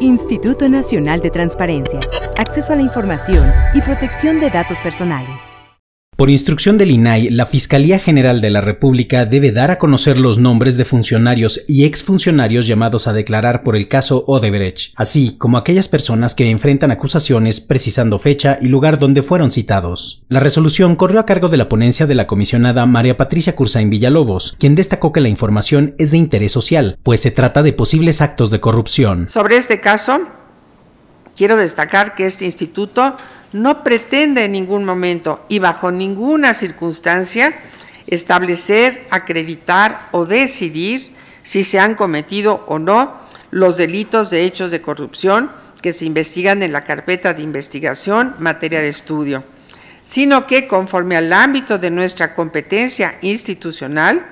Instituto Nacional de Transparencia, Acceso a la Información y Protección de Datos Personales. Por instrucción del INAI, la Fiscalía General de la República debe dar a conocer los nombres de funcionarios y exfuncionarios llamados a declarar por el caso Odebrecht, así como aquellas personas que enfrentan acusaciones precisando fecha y lugar donde fueron citados. La resolución corrió a cargo de la ponencia de la comisionada María Patricia Cursain Villalobos, quien destacó que la información es de interés social, pues se trata de posibles actos de corrupción. Sobre este caso, quiero destacar que este instituto no pretende en ningún momento y bajo ninguna circunstancia establecer, acreditar o decidir si se han cometido o no los delitos de hechos de corrupción que se investigan en la carpeta de investigación materia de estudio, sino que conforme al ámbito de nuestra competencia institucional,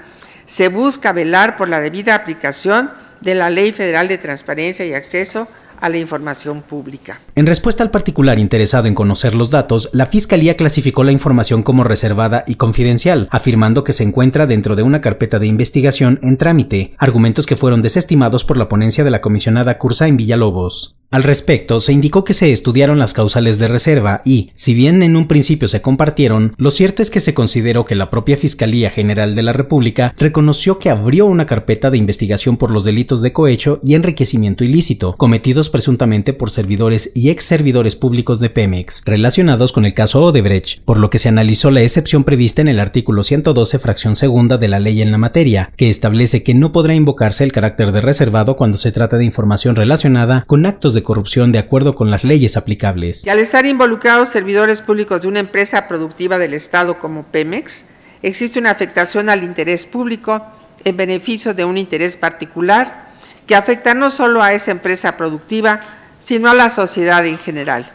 se busca velar por la debida aplicación de la Ley Federal de Transparencia y Acceso a la información pública. En respuesta al particular interesado en conocer los datos, la Fiscalía clasificó la información como reservada y confidencial, afirmando que se encuentra dentro de una carpeta de investigación en trámite, argumentos que fueron desestimados por la ponencia de la comisionada Cursa en Villalobos. Al respecto, se indicó que se estudiaron las causales de reserva y, si bien en un principio se compartieron, lo cierto es que se consideró que la propia Fiscalía General de la República reconoció que abrió una carpeta de investigación por los delitos de cohecho y enriquecimiento ilícito, cometidos presuntamente por servidores y ex servidores públicos de Pemex, relacionados con el caso Odebrecht, por lo que se analizó la excepción prevista en el artículo 112 fracción segunda de la ley en la materia, que establece que no podrá invocarse el carácter de reservado cuando se trata de información relacionada con actos de corrupción de acuerdo con las leyes aplicables. Y al estar involucrados servidores públicos de una empresa productiva del Estado como Pemex, existe una afectación al interés público en beneficio de un interés particular que afecta no solo a esa empresa productiva, sino a la sociedad en general.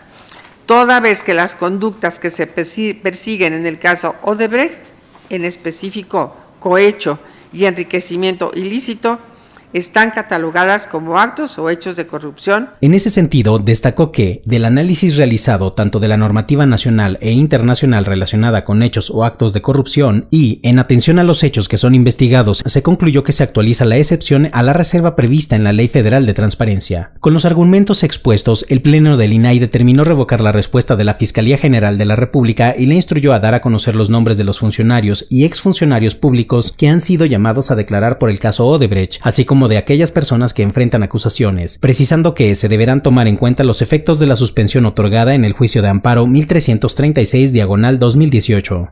Toda vez que las conductas que se persiguen en el caso Odebrecht, en específico cohecho y enriquecimiento ilícito, están catalogadas como actos o hechos de corrupción. En ese sentido, destacó que, del análisis realizado tanto de la normativa nacional e internacional relacionada con hechos o actos de corrupción y, en atención a los hechos que son investigados, se concluyó que se actualiza la excepción a la reserva prevista en la Ley Federal de Transparencia. Con los argumentos expuestos, el Pleno del INAI determinó revocar la respuesta de la Fiscalía General de la República y le instruyó a dar a conocer los nombres de los funcionarios y exfuncionarios públicos que han sido llamados a declarar por el caso Odebrecht, así como de aquellas personas que enfrentan acusaciones, precisando que se deberán tomar en cuenta los efectos de la suspensión otorgada en el juicio de amparo 1336 diagonal 2018.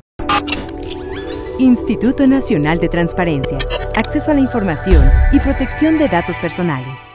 Instituto Nacional de Transparencia, Acceso a la Información y Protección de Datos Personales.